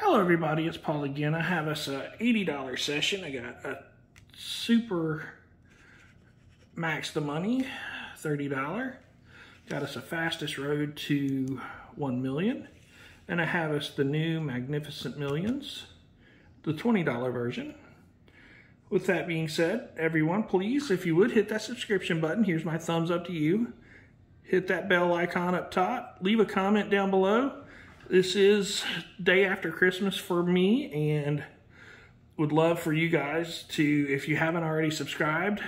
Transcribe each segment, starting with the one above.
Hello everybody, it's Paul again. I have us a $80 session. I got a super max the money, $30. Got us a fastest road to 1 million. And I have us the new Magnificent Millions, the $20 version. With that being said, everyone, please, if you would, hit that subscription button. Here's my thumbs up to you. Hit that bell icon up top. Leave a comment down below this is day after Christmas for me and would love for you guys to, if you haven't already subscribed,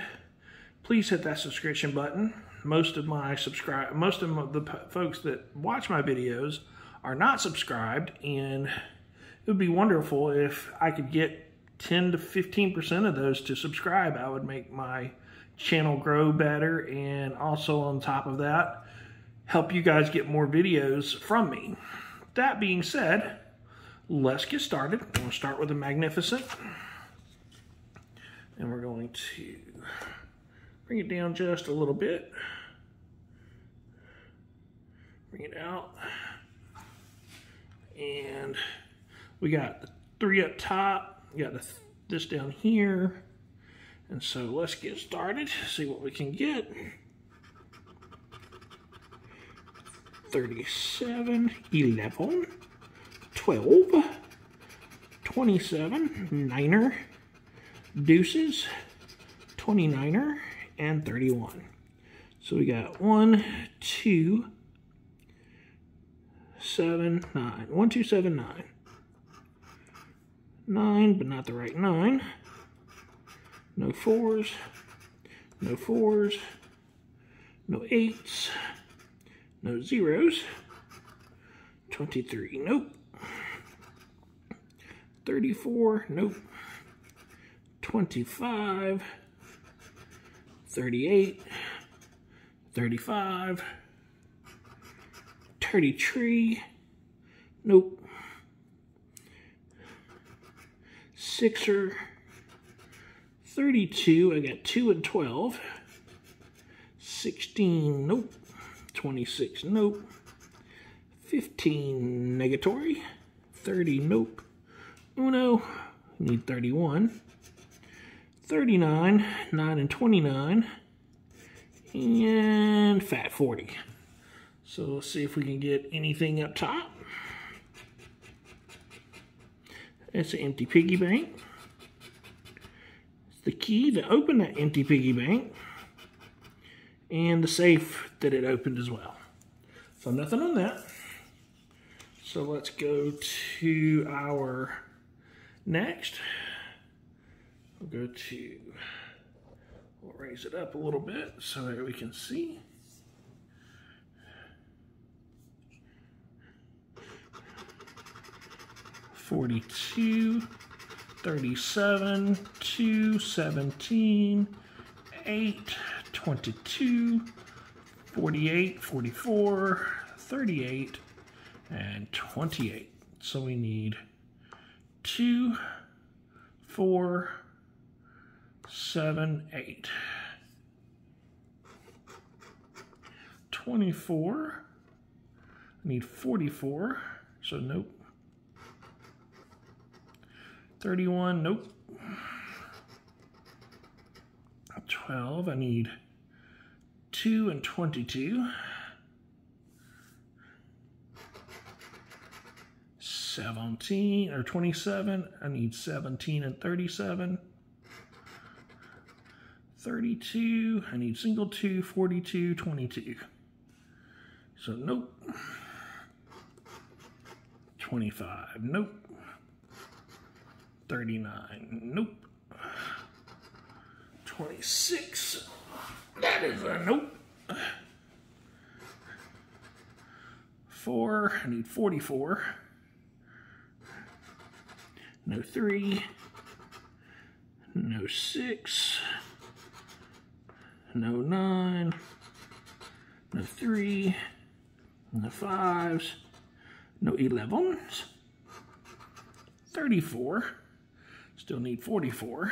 please hit that subscription button. Most of my subscribe, most of the folks that watch my videos are not subscribed and it would be wonderful if I could get 10 to 15% of those to subscribe. I would make my channel grow better and also on top of that, help you guys get more videos from me. That being said, let's get started. we to start with the Magnificent. And we're going to bring it down just a little bit. Bring it out. And we got three up top. We got this down here. And so let's get started, see what we can get. 37, 11, 12, 27, niner, deuces, 29er, and 31. So we got 1, 2, 7, 9. 1, 2, 7, 9. 9, but not the right 9. No 4s. No 4s. No 8s. No zeros. 23, nope. 34, nope. 25, 38, 35, 33, nope. Sixer, 32, I got 2 and 12. 16, nope. 26, nope. 15, negatory. 30, nope. Uno, need 31. 39, 9 and 29. And fat 40. So let's see if we can get anything up top. That's an empty piggy bank. It's the key to open that empty piggy bank and the safe that it opened as well. So nothing on that. So let's go to our next. We'll go to, we'll raise it up a little bit so that we can see. Forty-two, thirty-seven, two, seventeen, eight, 22, 48, 44, 38, and 28. So we need two, four, seven, eight. 24. I need 44, so nope. 31, nope. 12, I need 2 and 22. 17 or 27. I need 17 and 37. 32. I need single 2, 42, 22. So nope. 25. Nope. 39. Nope. 26. That is a nope. Four, I need 44. No three. No six. No nine. No three. No fives. No 11s. 34. Still need 44.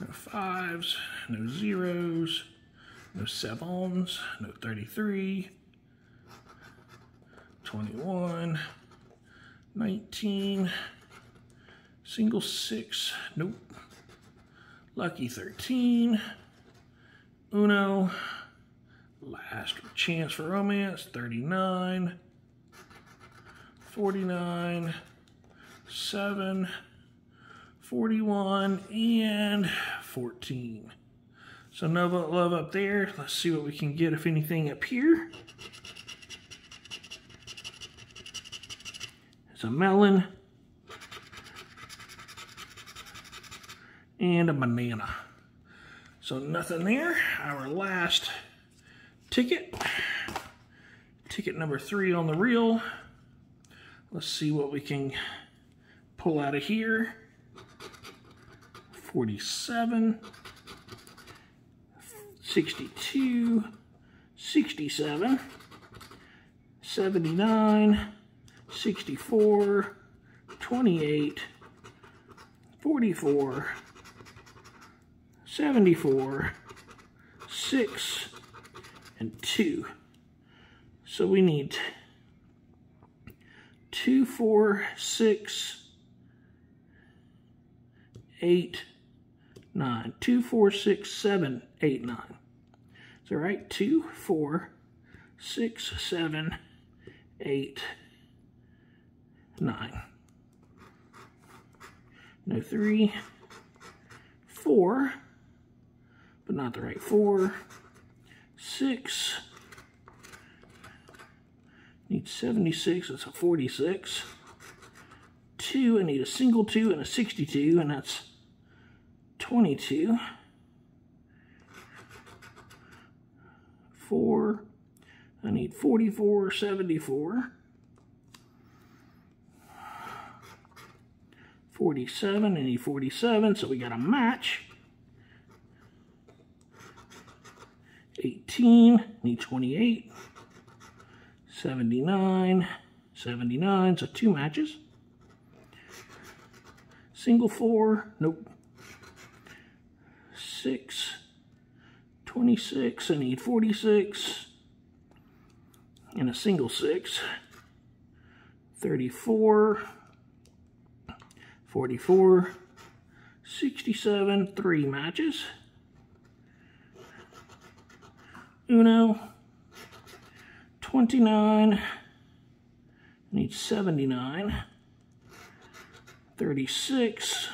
No fives, no zeros, no sevens, no 33, 21, 19, single six, nope. Lucky 13, Uno, last chance for romance, 39, 49, 7, 41, and 14. So no love up there. Let's see what we can get, if anything, up here. It's a melon. And a banana. So nothing there. Our last ticket. Ticket number three on the reel. Let's see what we can pull out of here. 47, 62, 67, 79, 64, 28, 44, 74, 6, and 2. So we need 2, 4, 6, 8, 9. 2, 4, 6, 7, 8, 9. Is that right? 2, 4, 6, 7, 8, 9. No 3, 4, but not the right 4, 6, need 76, that's a 46. 2, I need a single 2 and a 62, and that's 22. 4, I need 44, 74. 47, I need 47, so we got a match. 18, need 28. 79, 79, so two matches. Single four, nope. Six, 26, I need 46. And a single six. 34, 44, 67, three matches. Uno, 29, need 79, 36,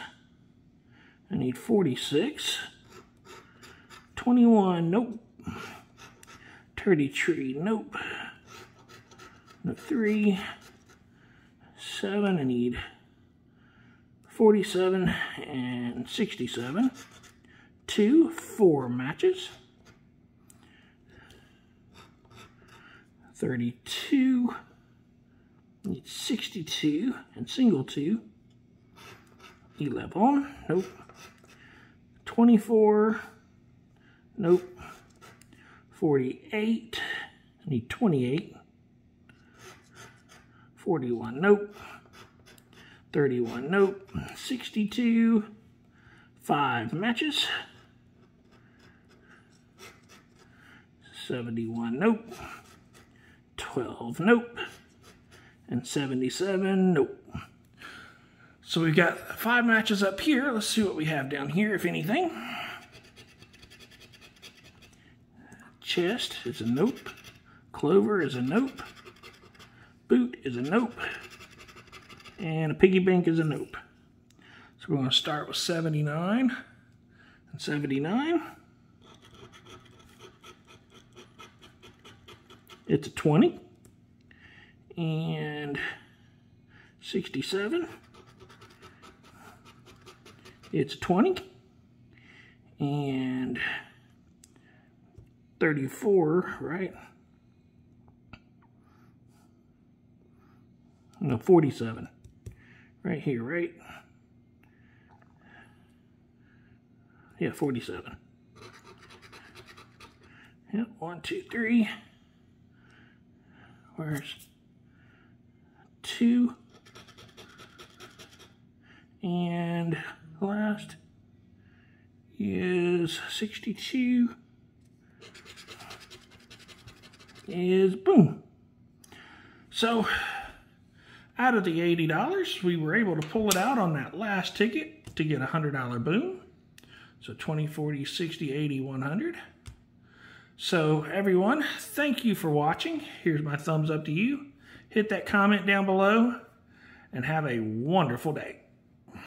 I need 46, 21, nope, 33, nope, no 3, 7, I need 47 and 67, 2, 4 matches, 32, need 62, and single 2, 11, nope, 24, nope, 48, I need 28, 41, nope, 31, nope, 62, 5 matches, 71, nope, 12, nope. And 77, nope. So we've got five matches up here. Let's see what we have down here, if anything. Chest is a nope. Clover is a nope. Boot is a nope. And a piggy bank is a nope. So we're going to start with 79 and 79. It's a 20 and 67. It's a 20 and 34, right? No, 47. Right here, right? Yeah, 47. Yep, one, two, three. Where's two? And last is 62 is boom. So out of the $80, we were able to pull it out on that last ticket to get a $100 boom. So 20, 40, 60, 80, 100. So everyone, thank you for watching. Here's my thumbs up to you. Hit that comment down below and have a wonderful day.